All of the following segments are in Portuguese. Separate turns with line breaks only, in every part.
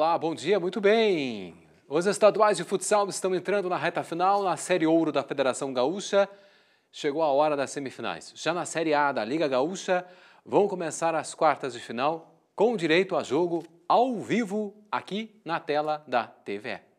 Olá, bom dia, muito bem. Os estaduais de futsal estão entrando na reta final na Série Ouro da Federação Gaúcha. Chegou a hora das semifinais. Já na Série A da Liga Gaúcha, vão começar as quartas de final com direito a jogo ao vivo aqui na tela da TVE.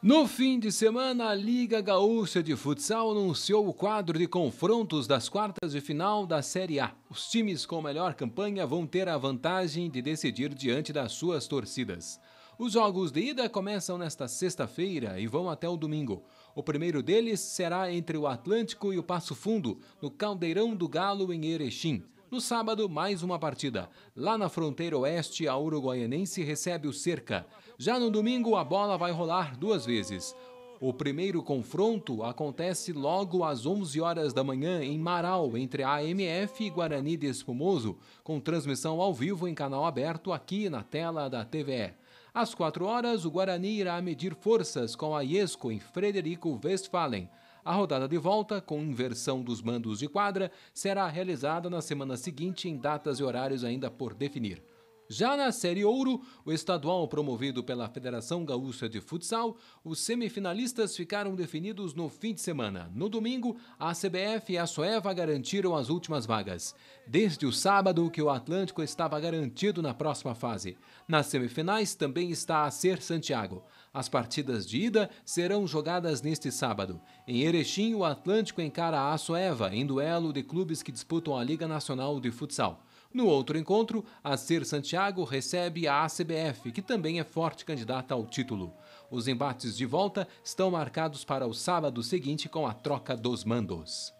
No fim de semana, a Liga Gaúcha de Futsal anunciou o quadro de confrontos das quartas de final da Série A. Os times com melhor campanha vão ter a vantagem de decidir diante das suas torcidas. Os jogos de ida começam nesta sexta-feira e vão até o domingo. O primeiro deles será entre o Atlântico e o Passo Fundo, no Caldeirão do Galo, em Erechim. No sábado, mais uma partida. Lá na fronteira oeste, a Uruguaianense recebe o Cerca. Já no domingo, a bola vai rolar duas vezes. O primeiro confronto acontece logo às 11 horas da manhã em Marau, entre a AMF e Guarani de Espumoso, com transmissão ao vivo em canal aberto aqui na tela da TVE. Às 4 horas, o Guarani irá medir forças com a IESCO em Frederico Westphalen. A rodada de volta, com inversão dos mandos de quadra, será realizada na semana seguinte em datas e horários ainda por definir. Já na Série Ouro, o estadual promovido pela Federação Gaúcha de Futsal, os semifinalistas ficaram definidos no fim de semana. No domingo, a CBF e a Soeva garantiram as últimas vagas. Desde o sábado que o Atlântico estava garantido na próxima fase. Nas semifinais também está a Ser Santiago. As partidas de ida serão jogadas neste sábado. Em Erechim, o Atlântico encara a Soeva em duelo de clubes que disputam a Liga Nacional de Futsal. No outro encontro, a Ser Santiago recebe a ACBF, que também é forte candidata ao título. Os embates de volta estão marcados para o sábado seguinte com a troca dos mandos.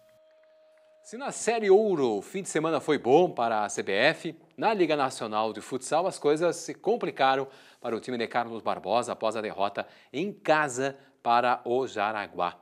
Se na Série Ouro o fim de semana foi bom para a CBF, na Liga Nacional de Futsal as coisas se complicaram para o time de Carlos Barbosa após a derrota em casa para o Jaraguá.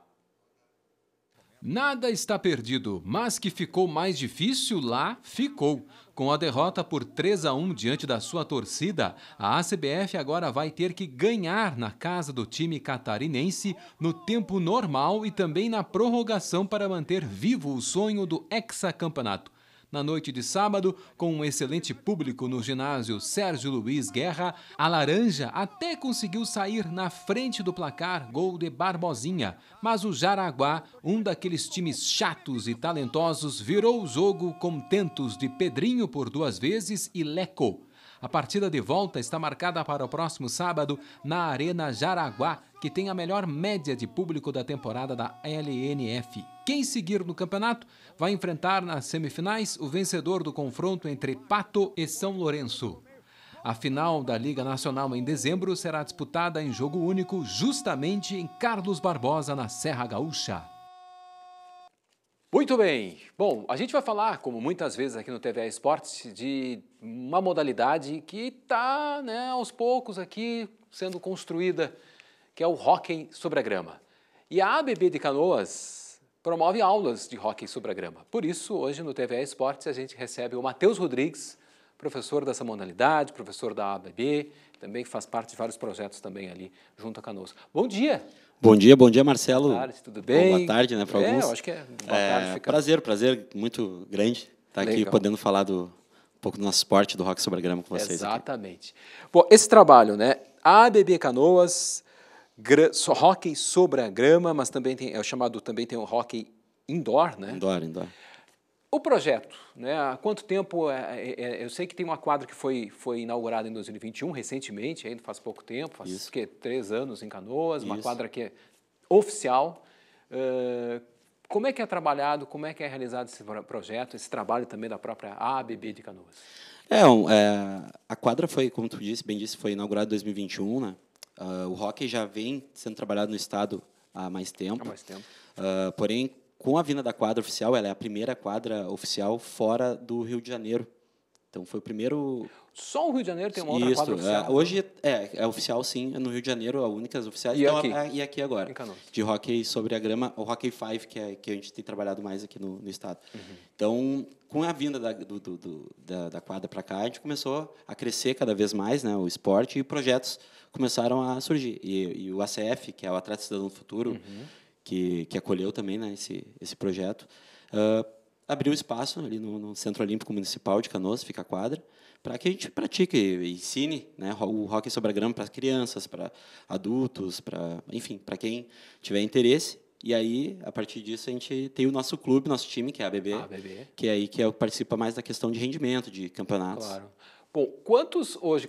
Nada está perdido, mas que ficou mais difícil lá, ficou. Com a derrota por 3 a 1 diante da sua torcida, a ACBF agora vai ter que ganhar na casa do time catarinense no tempo normal e também na prorrogação para manter vivo o sonho do hexacampeonato. Na noite de sábado, com um excelente público no ginásio Sérgio Luiz Guerra, a Laranja até conseguiu sair na frente do placar, gol de Barbosinha. Mas o Jaraguá, um daqueles times chatos e talentosos, virou o jogo com tentos de Pedrinho por duas vezes e Leco. A partida de volta está marcada para o próximo sábado na Arena Jaraguá, que tem a melhor média de público da temporada da LNF. Quem seguir no campeonato vai enfrentar nas semifinais o vencedor do confronto entre Pato e São Lourenço. A final da Liga Nacional em dezembro será disputada em jogo único justamente em Carlos Barbosa, na Serra Gaúcha. Muito bem. Bom, a gente vai falar, como muitas vezes aqui no TVA Esportes, de uma modalidade que está né, aos poucos aqui sendo construída, que é o hóquei sobre a grama. E a ABB de Canoas promove aulas de hóquei sobre a grama. Por isso, hoje no TVA Esportes a gente recebe o Matheus Rodrigues, professor dessa modalidade, professor da ABB, também faz parte de vários projetos também ali junto a Canoas. Bom dia!
Bom dia, bom dia, Marcelo.
Boa tarde, tudo bem?
Boa tarde, né, para
é,
alguns.
eu acho que é. Boa
é,
tarde, fica...
Prazer, prazer muito grande estar aqui
Legal.
podendo falar do, um pouco do nosso esporte, do rock sobre a grama com vocês. aqui.
Exatamente. Bom, esse trabalho, né? ABB Canoas, gra... so- hockey sobre a grama, mas também tem, é o chamado, também tem o hockey indoor, né?
Indoor, indoor.
O projeto, né? Há quanto tempo? é- é- é- eu sei que tem uma quadra que foi, foi inaugurada em 2021, recentemente, ainda faz pouco tempo, faz
Isso.
que, três anos em Canoas, uma
Isso.
quadra que é oficial. Eh, como é que é trabalhado, como é que é realizado esse pro- projeto, esse trabalho também da própria ABB de Canoas?
É, um, é, a quadra foi, como tu disse, bem disse, foi inaugurada em 2021, né? Ah, o hockey já vem sendo trabalhado no estado há mais tempo.
Há mais tempo.
Ah, porém, com a vinda da quadra oficial, ela é a primeira quadra oficial fora do Rio de Janeiro. Então, foi o primeiro
Só o Rio de Janeiro tem uma outra
Isso,
quadra
é,
oficial?
hoje é, é oficial sim, é no Rio de Janeiro, a única oficiais.
E
Então,
aqui?
e aqui agora. De hockey sobre a grama, o Hockey 5, que, é, que a gente tem trabalhado mais aqui no, no estado.
Uhum.
Então, com a vinda da, do, do- do- da, da quadra para cá, a gente começou a crescer cada vez mais né, o esporte e projetos começaram a surgir. E, e o ACF, que é o Atleta Cidadão do Futuro,
Uhum.
Que, que acolheu também né, esse, esse projeto, ah, abriu espaço ali no, no Centro Olímpico Municipal de Canoas, fica a quadra, para que a gente pratique e ensine né, o hockey sobre a grama para crianças, para adultos, para enfim, para quem tiver interesse. E aí, a partir disso, a gente tem o nosso clube, nosso time, que é a ABB,
ABB.
que é aí que é, o que participa mais da questão de rendimento, de campeonatos.
Claro. Bom, quantos hoje.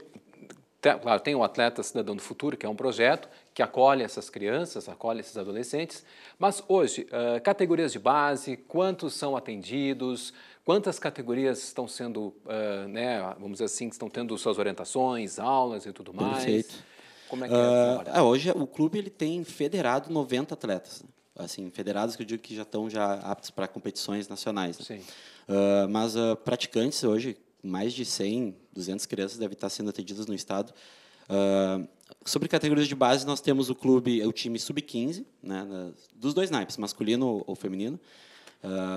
Claro, tem o Atleta Cidadão do Futuro, que é um projeto que acolhe essas crianças, acolhe esses adolescentes. Mas hoje, uh, categorias de base, quantos são atendidos? Quantas categorias estão sendo, uh, né, vamos dizer assim, estão tendo suas orientações, aulas e tudo mais?
Perfeito.
Como é que é?
Uh, hoje o clube ele tem federado 90 atletas. Né? Assim, federados que eu digo que já estão já aptos para competições nacionais. Né?
Sim.
Uh, mas uh, praticantes hoje, mais de 100, 200 crianças devem estar sendo atendidas no estado. Uh, sobre categorias de base, nós temos o clube, o time sub-15, né, dos dois naipes, masculino ou feminino.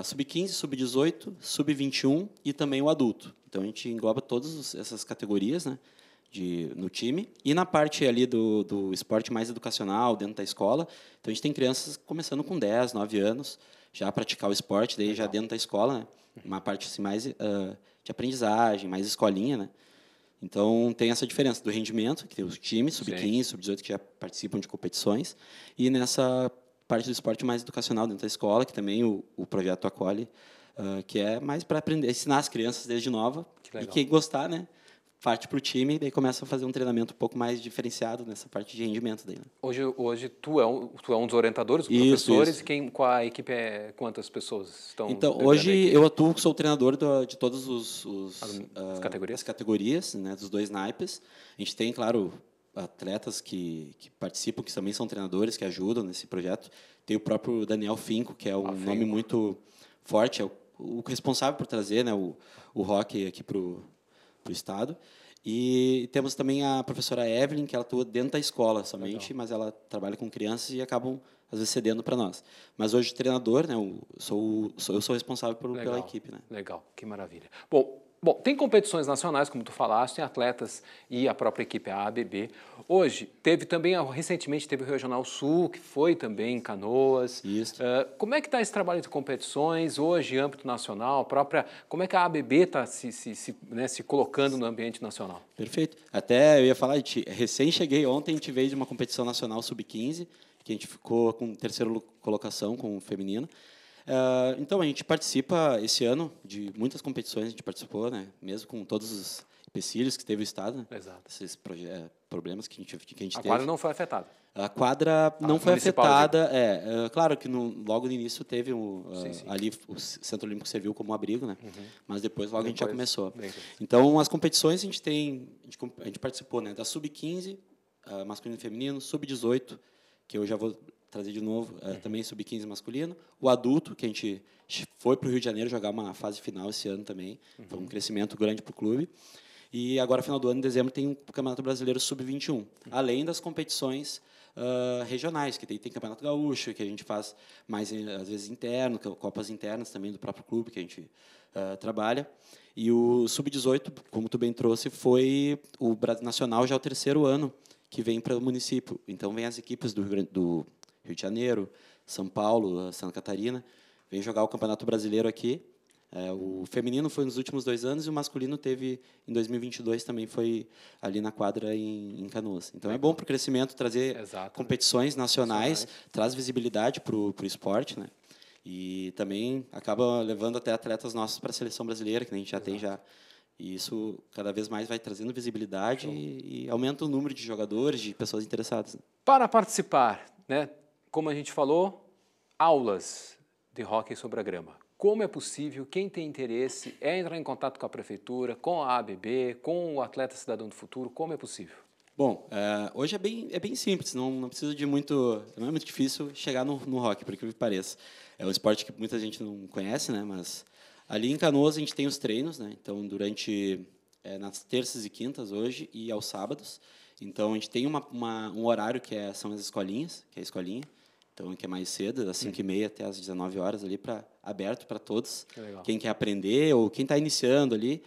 sub-15, sub-18, sub-21 e também o adulto. Então a gente engloba todas essas categorias, né? de, no time. E na parte ali do, do esporte mais educacional, dentro da escola, então a gente tem crianças começando com 10, 9 anos, já a praticar o esporte, daí já dentro da escola, né? uma parte assim, mais uh, de aprendizagem, mais escolinha. Né? Então tem essa diferença do rendimento, que tem os times, sub-15, sub-18, que já participam de competições, e nessa parte do esporte mais educacional dentro da escola, que também o, o projeto acolhe, uh, que é mais para aprender, ensinar as crianças desde nova, que e quem gostar, né? Parte para o time e daí começa a fazer um treinamento um pouco mais diferenciado nessa parte de rendimento daí. Né?
Hoje, hoje tu, é um, tu é um dos orientadores, dos professores, isso. quem, com a equipe é quantas pessoas estão?
Então, hoje eu atuo, sou o treinador do, de todas os, os,
as, uh, categorias,
as categorias né, dos dois naipes. A gente tem, claro, atletas que, que participam, que também são treinadores, que ajudam nesse projeto. Tem o próprio Daniel Finco, que é um ah, nome muito forte, é o, o responsável por trazer né, o, o hockey aqui para o para o Estado. E temos também a professora Evelyn, que ela atua dentro da escola somente, Legal. mas ela trabalha com crianças e acabam, às vezes, cedendo para nós. Mas hoje, treinador, né, eu, sou, sou, eu sou responsável por, pela equipe. Né?
Legal, que maravilha. Bom, Bom, tem competições nacionais, como tu falaste, tem atletas e a própria equipe a ABB. Hoje, teve também, recentemente teve o Regional Sul, que foi também em Canoas.
Isso.
Uh, como é que está esse trabalho de competições hoje, âmbito nacional, própria, como é que a ABB está se, se, se, né, se colocando no ambiente nacional?
Perfeito. Até eu ia falar, recém cheguei ontem, a gente veio de uma competição nacional sub-15, que a gente ficou com terceira colocação com o feminino. Uh, então, a gente participa esse ano de muitas competições, a gente participou, né? mesmo com todos os empecilhos que teve o Estado, né?
Exato.
esses é, problemas que a gente, que a gente
a
teve.
A quadra não foi afetada.
A quadra não foi afetada. É, é, claro que no, logo no início teve um, sim, uh, sim. ali o Centro Olímpico serviu como abrigo, né? Uhum. Mas depois logo depois, a gente já começou. Então as competições a gente tem, a gente, a gente participou, né? Da sub 15, uh, masculino e feminino, sub 18, que eu já vou trazer de novo, é, também sub-15 masculino. O adulto, que a gente foi para o Rio de Janeiro jogar uma fase final esse ano também. Uhum. Foi um crescimento grande para o clube. E agora, final do ano, em dezembro, tem o Campeonato Brasileiro Sub-21. Uhum. Além das competições uh, regionais, que tem, tem Campeonato Gaúcho, que a gente faz mais, às vezes, interno, Copas internas também do próprio clube, que a gente uh, trabalha. E o Sub-18, como tu bem trouxe, foi o Nacional já é o terceiro ano que vem para o município. Então, vem as equipes do, do Rio de Janeiro, São Paulo, Santa Catarina, vem jogar o Campeonato Brasileiro aqui. É, o feminino foi nos últimos dois anos e o masculino teve em 2022 também foi ali na quadra em, em Canoas. Então é bom para o crescimento trazer
Exato.
competições nacionais, nacionais, traz visibilidade para o esporte, né? E também acaba levando até atletas nossos para a seleção brasileira, que a gente já Exato. tem já. E isso cada vez mais vai trazendo visibilidade e, e, aumenta o número de jogadores, de pessoas interessadas.
Para participar, né, como a gente falou, aulas de hóquei sobre a grama. Como é possível, quem tem interesse, é entrar em contato com a prefeitura, com a ABB, com o Atleta Cidadão do Futuro, como é possível?
Bom, é, hoje é bem, é bem simples, não, não precisa de muito, não é muito difícil chegar no, no rock, por que me pareça. É um esporte que muita gente não conhece, né, mas ali em Canoas a gente tem os treinos, né, então durante, é, nas terças e quintas hoje e aos sábados, então a gente tem uma, uma, um horário que é, são as escolinhas, que é a escolinha, então, que é mais cedo, das 5 e meia até as 19 horas ali, para aberto para todos. Que quem quer aprender ou quem está iniciando ali.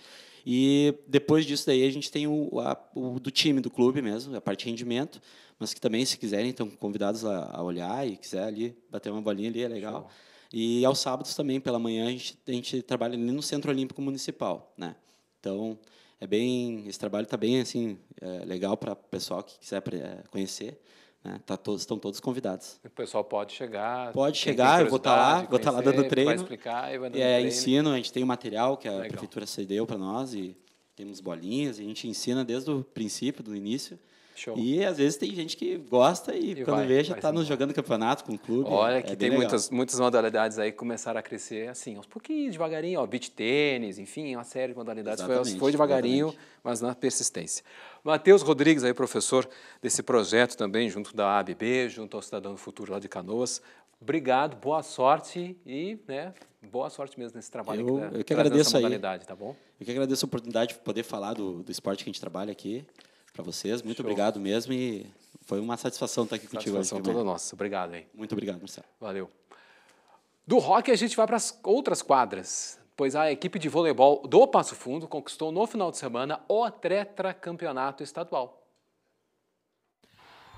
E depois disso daí a gente tem o, a, o, do time, do clube mesmo, a parte de rendimento, mas que também, se quiserem, estão convidados a, a olhar e quiser ali bater uma bolinha ali, é legal. E aos sábados também, pela manhã, a gente, a gente trabalha ali no Centro Olímpico Municipal. Né? Então, é bem, esse trabalho está bem assim, é, legal para pessoal que quiser é, conhecer. Né? Tá todos, estão todos convidados.
O pessoal pode chegar.
Pode chegar, eu vou estar tá lá, vou estar tá lá dando treino. Vai
explicar e vai dando
é,
treino.
ensino, a gente tem o material que a legal. prefeitura cedeu para nós e temos bolinhas, a gente ensina desde o princípio, do início. Show. E às vezes tem gente que gosta e, e quando vai, vê já está nos jogando campeonato com o clube.
Olha, é que tem muitas, muitas modalidades aí que começaram a crescer assim, aos pouquinhos, devagarinho, ó, beach tênis, enfim, uma série de modalidades. Foi, foi, devagarinho, exatamente. mas na persistência. Matheus Rodrigues, aí, professor desse projeto também, junto da ABB, junto ao Cidadão do Futuro lá de Canoas. Obrigado, boa sorte e né, boa sorte mesmo nesse trabalho
eu,
aqui,
eu que agradeço aí.
tá bom?
Eu que agradeço a oportunidade de poder falar do, do esporte que a gente trabalha aqui para vocês. Muito Show. obrigado mesmo e foi uma satisfação estar aqui contigo
hoje. Satisfação toda nossa. Obrigado, hein?
Muito obrigado, Marcelo.
Valeu. Do rock a gente vai para as outras quadras, pois a equipe de voleibol do Passo Fundo conquistou no final de semana o tetracampeonato estadual.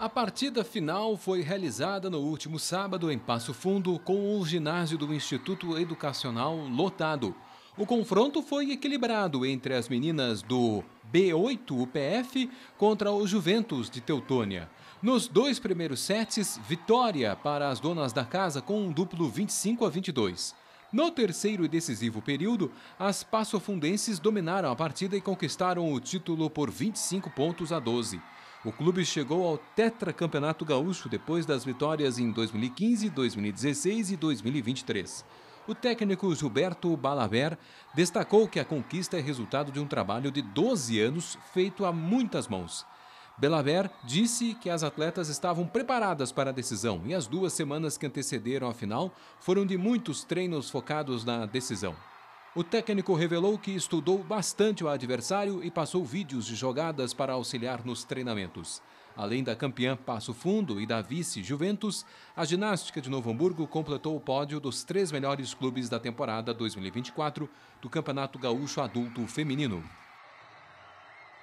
A partida final foi realizada no último sábado em Passo Fundo com o ginásio do Instituto Educacional lotado. O confronto foi equilibrado entre as meninas do B8 UPF contra o Juventus de Teutônia. Nos dois primeiros sets, vitória para as donas da casa com um duplo 25 a 22. No terceiro e decisivo período, as passofundenses dominaram a partida e conquistaram o título por 25 pontos a 12. O clube chegou ao tetracampeonato gaúcho depois das vitórias em 2015, 2016 e 2023. O técnico Gilberto Balaver destacou que a conquista é resultado de um trabalho de 12 anos feito a muitas mãos. Belaver disse que as atletas estavam preparadas para a decisão e as duas semanas que antecederam a final foram de muitos treinos focados na decisão. O técnico revelou que estudou bastante o adversário e passou vídeos de jogadas para auxiliar nos treinamentos. Além da campeã Passo Fundo e da vice Juventus, a ginástica de Novo Hamburgo completou o pódio dos três melhores clubes da temporada 2024 do Campeonato Gaúcho Adulto Feminino.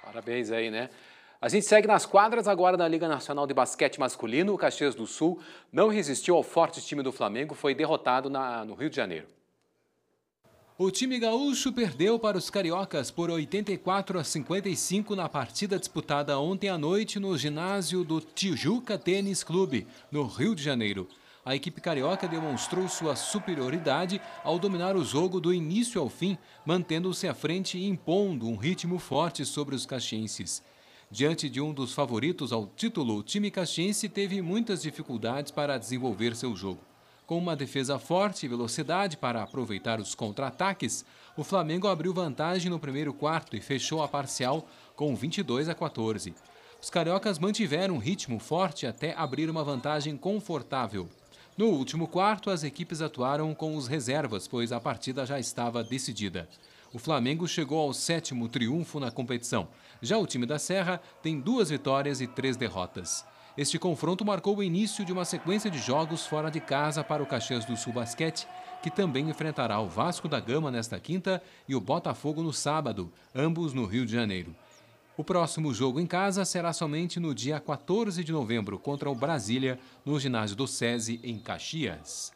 Parabéns aí, né? A gente segue nas quadras agora da Liga Nacional de Basquete Masculino. O Caxias do Sul não resistiu ao forte time do Flamengo, foi derrotado na, no Rio de Janeiro. O time gaúcho perdeu para os cariocas por 84 a 55 na partida disputada ontem à noite no ginásio do Tijuca Tênis Clube, no Rio de Janeiro. A equipe carioca demonstrou sua superioridade ao dominar o jogo do início ao fim, mantendo-se à frente e impondo um ritmo forte sobre os caxienses. Diante de um dos favoritos ao título, o time caxiense teve muitas dificuldades para desenvolver seu jogo. Com uma defesa forte e velocidade para aproveitar os contra-ataques, o Flamengo abriu vantagem no primeiro quarto e fechou a parcial com 22 a 14. Os cariocas mantiveram um ritmo forte até abrir uma vantagem confortável. No último quarto, as equipes atuaram com os reservas, pois a partida já estava decidida. O Flamengo chegou ao sétimo triunfo na competição. Já o time da Serra tem duas vitórias e três derrotas. Este confronto marcou o início de uma sequência de jogos fora de casa para o Caxias do Sul Basquete, que também enfrentará o Vasco da Gama nesta quinta e o Botafogo no sábado, ambos no Rio de Janeiro. O próximo jogo em casa será somente no dia 14 de novembro contra o Brasília, no ginásio do SESI, em Caxias.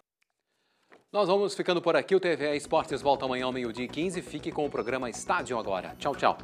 Nós vamos ficando por aqui. O TV Esportes volta amanhã ao meio-dia e 15. Fique com o programa Estádio agora. Tchau, tchau.